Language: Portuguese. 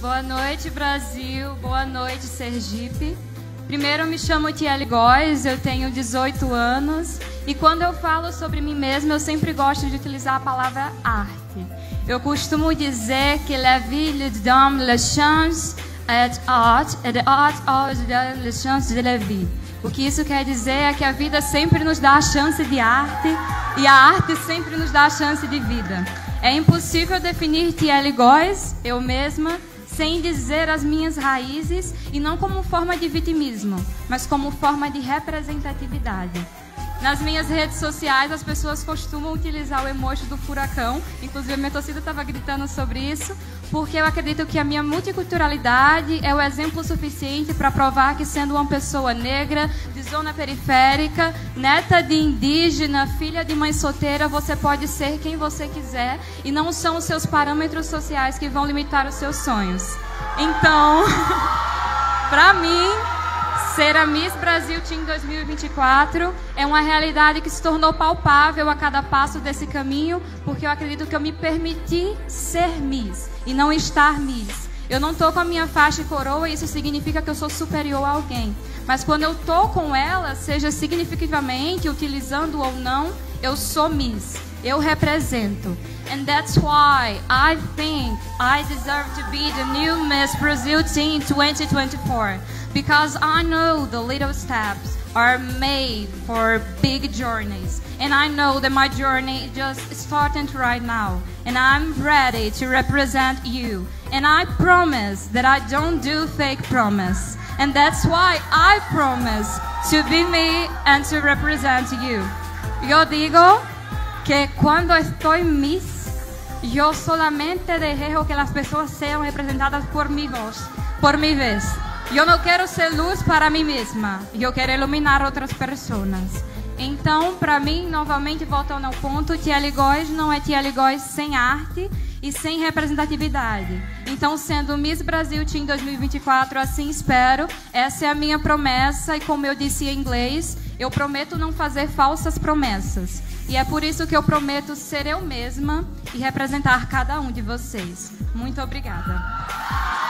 Boa noite, Brasil. Boa noite, Sergipe. Primeiro, eu me chamo Tiele Góes, eu tenho 18 anos. E quando eu falo sobre mim mesma, eu sempre gosto de utilizar a palavra arte. Eu costumo dizer que la vie lui donne la chance et art, et art always donne la chance de la vie. O que isso quer dizer é que a vida sempre nos dá a chance de arte e a arte sempre nos dá a chance de vida. É impossível definir Tiele Góes, eu mesma, sem dizer as minhas raízes e não como forma de vitimismo, mas como forma de representatividade. Nas minhas redes sociais, as pessoas costumam utilizar o emoji do furacão. Inclusive, a minha torcida estava gritando sobre isso, porque eu acredito que a minha multiculturalidade é o exemplo suficiente para provar que, sendo uma pessoa negra, de zona periférica, neta de indígena, filha de mãe solteira, você pode ser quem você quiser e não são os seus parâmetros sociais que vão limitar os seus sonhos. Então, para mim, Ser a Miss Brasil Team 2024 é uma realidade que se tornou palpável a cada passo desse caminho, porque eu acredito que eu me permiti ser Miss e não estar Miss. Eu não estou com a minha faixa e coroa e isso significa que eu sou superior a alguém. Mas quando eu estou com ela, seja significativamente, utilizando ou não, eu sou Miss. Eu represento. And that's why I think I deserve to be the new Miss Brazil Team 2024. Because I know the little steps are made for big journeys. And I know that my journey just starting right now. And I'm ready to represent you. And I promise that I don't do fake promise. And that's why I promise to be me and to represent you. Yo digo que cuando estoy Miss, yo solamente dejo que las personas sean representadas por mi voz, por mi vez. Eu não quero ser luz para mim mesma. Eu quero iluminar outras pessoas. Então, para mim, novamente voltando ao ponto, Tia Ligóis não é Tia Ligóis sem arte e sem representatividade. Então, sendo Miss Brasil Team 2024, assim espero. Essa é a minha promessa e como eu disse em inglês, eu prometo não fazer falsas promessas. E é por isso que eu prometo ser eu mesma e representar cada um de vocês. Muito obrigada.